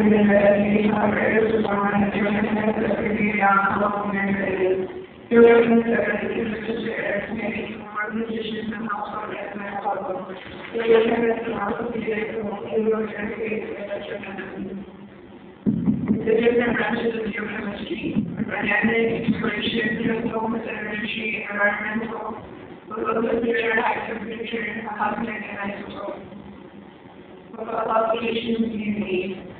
The different branches of geochemistry, organic, exploration, geothermal, energy, environmental, temperature, high temperature, cosmic, and isotope. What applications do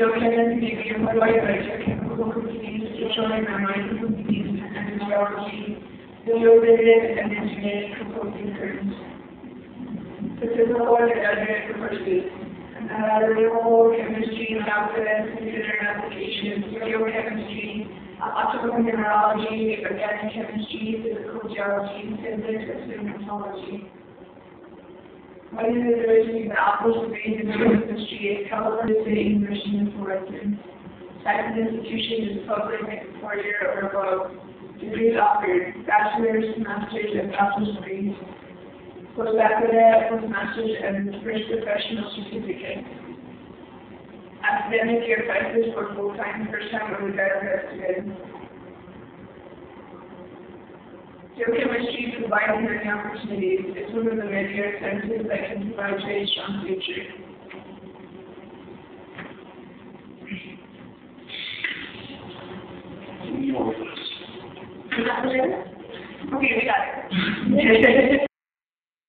geochemical companies to companies and geology, geophysics, and engineering consulting firms. The physical and academic courses, analytical chemistry, calculus, computer applications, optical mineralogy, organic chemistry, physical geology, physics, and physiology. One of the universities that offers degrees in is California State University in Fullerton. Type of institution is public, and four-year or above. Degrees offered, bachelor's, master's, and bachelor's degrees. Postgraduate, postmaster's, and first professional certificate. Academic year prices for full-time, first-time, or graduate students. Geochemistry provides learning opportunities. It's one of the many expenses that can provide a strong future. You want this? Is that clear? Okay, we got it.